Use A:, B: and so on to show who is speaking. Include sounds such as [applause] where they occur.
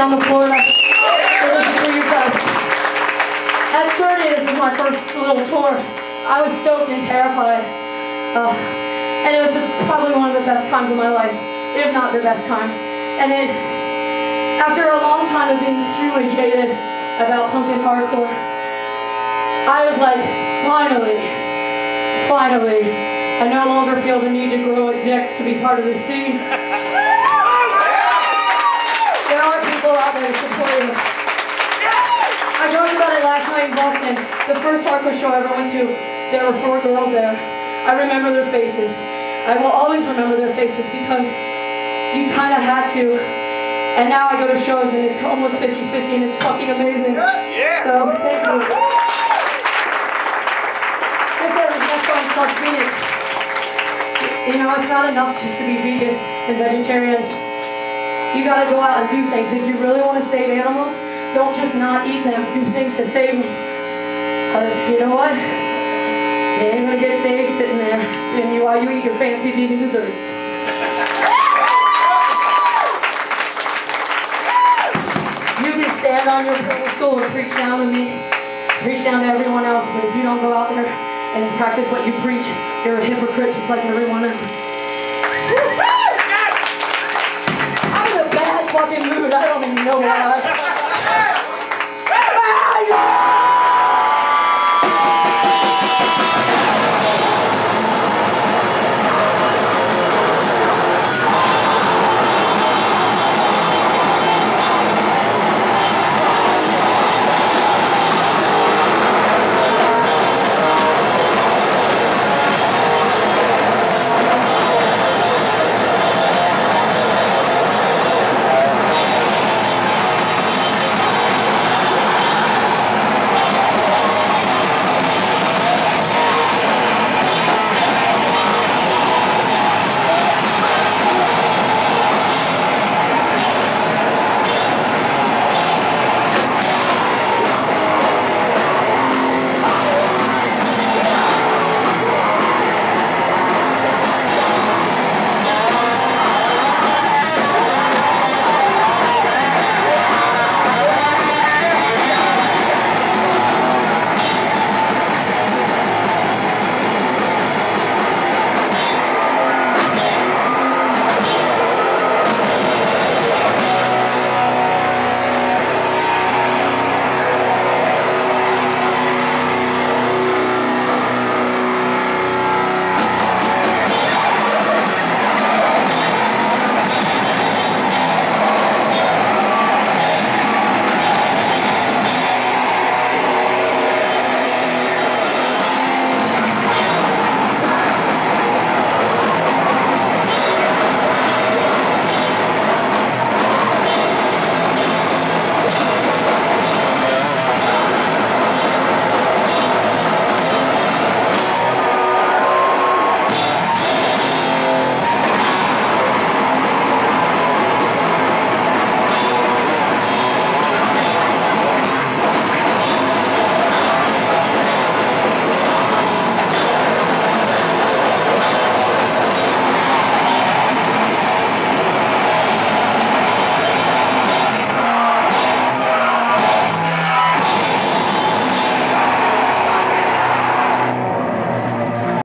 A: down listen to you guys. At 30, this is my first little tour. I was stoked and terrified. Uh, and it was probably one of the best times of my life, if not the best time. And it, after a long time of being extremely jaded about punk and hardcore, I was like, finally, finally, I no longer feel the need to grow a dick to be part of the scene. [laughs] There are out there to support. I talked about it last night in Boston. The first hardcore show I ever went to, there were four girls there. I remember their faces. I will always remember their faces because you kind of had to. And now I go to shows and it's almost 50-50 and it's fucking amazing.
B: Yeah.
A: So, thank you. If there was next one called Phoenix. You know, it's not enough just to be vegan and vegetarian. You gotta go out and do things. If you really want to save animals, don't just not eat them. Do things to save them. Because you know what? They ain't gonna get saved sitting there and you, while you eat your fancy vegan desserts. You can stand on your pedestal and preach down to me, preach down to everyone else, but if you don't go out there and practice what you preach, you're a hypocrite just like everyone else. không?